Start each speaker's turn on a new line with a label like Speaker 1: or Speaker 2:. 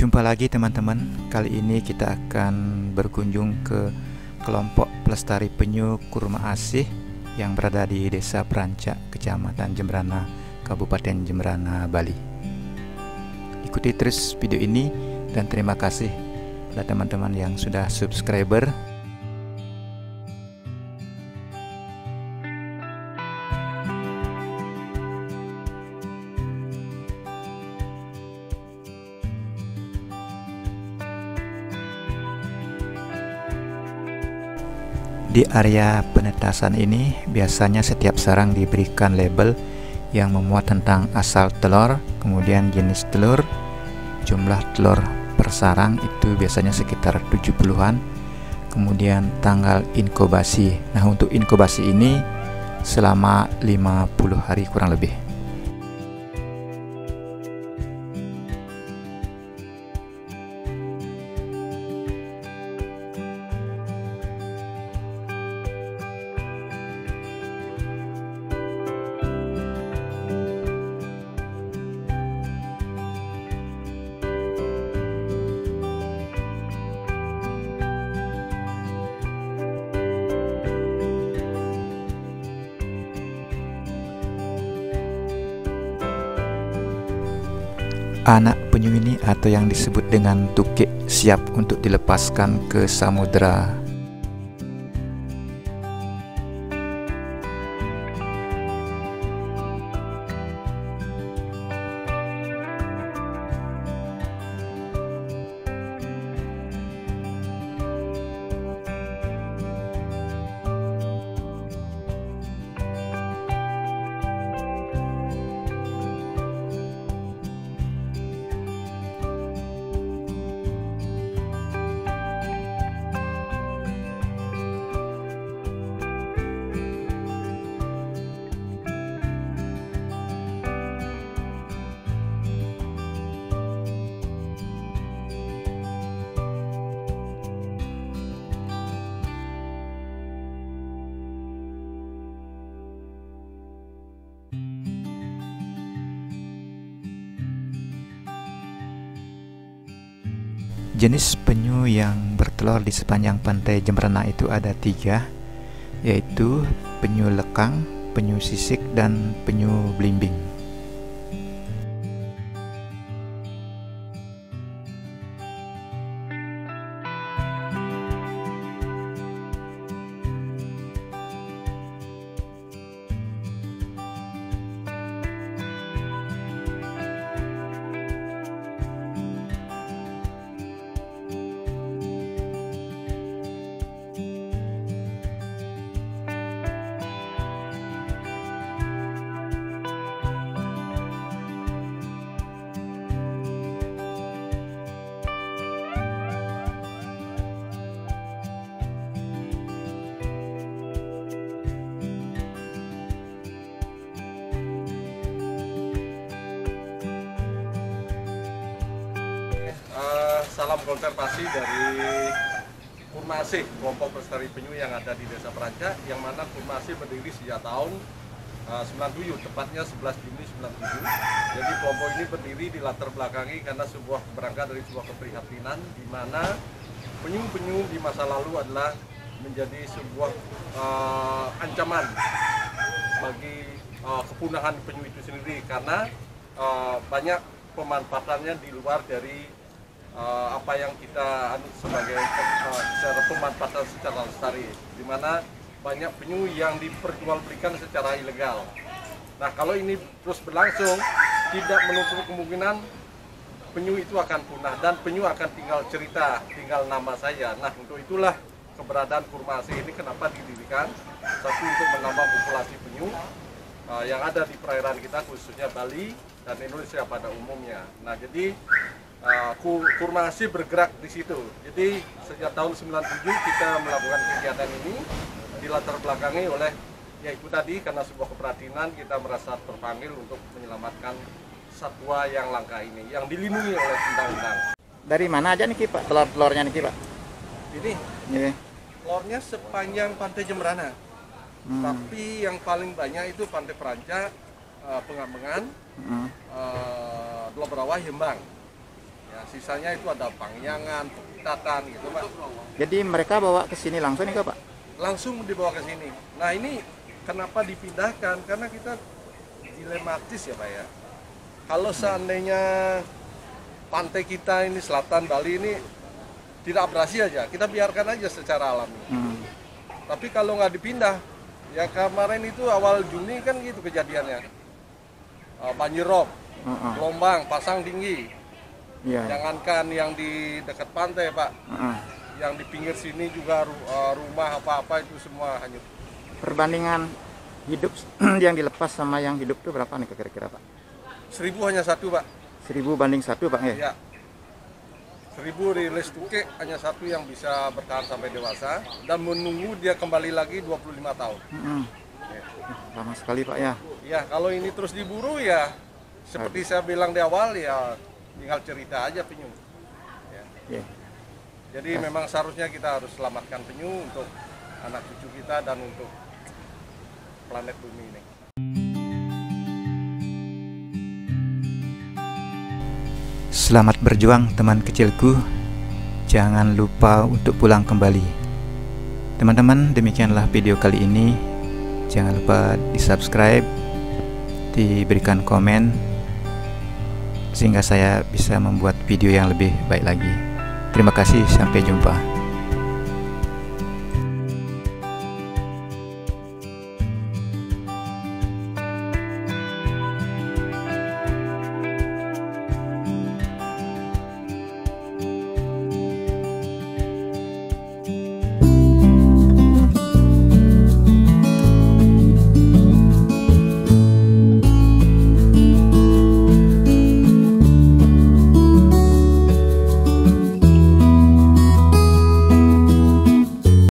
Speaker 1: Jumpa lagi teman-teman. Kali ini kita akan berkunjung ke kelompok pelestari penyu kurma asih yang berada di Desa Perancak, Kecamatan Jembrana, Kabupaten Jembrana, Bali. Ikuti terus video ini dan terima kasih pada teman-teman yang sudah subscriber Di area penetasan ini biasanya setiap sarang diberikan label yang memuat tentang asal telur, kemudian jenis telur, jumlah telur per sarang itu biasanya sekitar 70-an, kemudian tanggal inkubasi. Nah, untuk inkubasi ini selama 50 hari kurang lebih. Anak penyu ini atau yang disebut dengan tukik siap untuk dilepaskan ke samudera. Jenis penyu yang bertelur di sepanjang pantai Jembrana itu ada tiga, yaitu penyu lekang, penyu sisik, dan penyu belimbing.
Speaker 2: Salam konservasi dari Kurmasih, kelompok pelestari penyu yang ada di Desa Perancak, yang mana Kurmasih berdiri sejak tahun uh, 97, tepatnya 11 Juni 97. Jadi kelompok ini berdiri di latar belakangi karena sebuah berangkat dari sebuah keprihatinan di mana penyu-penyu di masa lalu adalah menjadi sebuah uh, ancaman bagi uh, kepunahan penyu itu sendiri karena uh, banyak pemanfaatannya di luar dari uh, apa yang kita anut sebagai uh, secara pemanfaatan secara lestari, di mana banyak penyu yang diperjualbelikan secara ilegal. Nah, kalau ini terus berlangsung, tidak menutup kemungkinan penyu itu akan punah dan penyu akan tinggal cerita, tinggal nama saya. Nah, untuk itulah keberadaan Kurmasi ini kenapa didirikan satu untuk menambah populasi penyu uh, yang ada di perairan kita khususnya Bali dan Indonesia pada umumnya. Nah, jadi uh, Kurmasi bergerak di situ. Jadi sejak tahun 97 kita melakukan kegiatan ini di latar belakangi oleh ya itu tadi karena sebuah keprihatinan kita merasa terpanggil untuk menyelamatkan satwa yang langka ini yang dilindungi oleh undang-undang.
Speaker 1: Dari mana aja nih Pak? Telur-telurnya nih Pak?
Speaker 2: Ini
Speaker 1: Ini.
Speaker 2: telurnya sepanjang pantai Jembrana.
Speaker 1: Hmm.
Speaker 2: Tapi yang paling banyak itu pantai Perancak, uh, Pengambengan,
Speaker 1: Hmm.
Speaker 2: uh, Hembang. Nah, sisanya itu ada pangyangan, pekitatan gitu Pak.
Speaker 1: Jadi mereka bawa ke sini langsung nih Pak?
Speaker 2: Langsung dibawa ke sini. Nah ini kenapa dipindahkan? Karena kita dilematis ya Pak ya. Kalau seandainya pantai kita ini selatan Bali ini tidak abrasi aja, kita biarkan aja secara alami.
Speaker 1: Hmm.
Speaker 2: Tapi kalau nggak dipindah, ya kemarin itu awal Juni kan gitu kejadiannya. Uh, banjir rob, gelombang, pasang tinggi.
Speaker 1: Iya.
Speaker 2: Jangankan yang di dekat pantai Pak,
Speaker 1: Uh-uh.
Speaker 2: yang di pinggir sini juga uh, rumah apa-apa itu semua hanyut.
Speaker 1: Perbandingan hidup yang dilepas sama yang hidup itu berapa nih kira-kira Pak?
Speaker 2: Seribu hanya satu Pak.
Speaker 1: Seribu banding satu Pak ya?
Speaker 2: Ya. Seribu rilis tuke hanya satu yang bisa bertahan sampai dewasa dan menunggu dia kembali lagi 25 tahun.
Speaker 1: Mm-mm. Lama sekali Pak ya.
Speaker 2: Ya kalau ini terus diburu ya seperti saya bilang di awal ya tinggal cerita aja penyu. Ya.
Speaker 1: Iya.
Speaker 2: Jadi memang seharusnya kita harus selamatkan penyu untuk anak cucu kita dan untuk planet bumi ini.
Speaker 1: Selamat berjuang teman kecilku. Jangan lupa untuk pulang kembali. Teman-teman, demikianlah video kali ini. Jangan lupa di-subscribe, diberikan komen sehingga saya bisa membuat video yang lebih baik lagi. Terima kasih, sampai jumpa.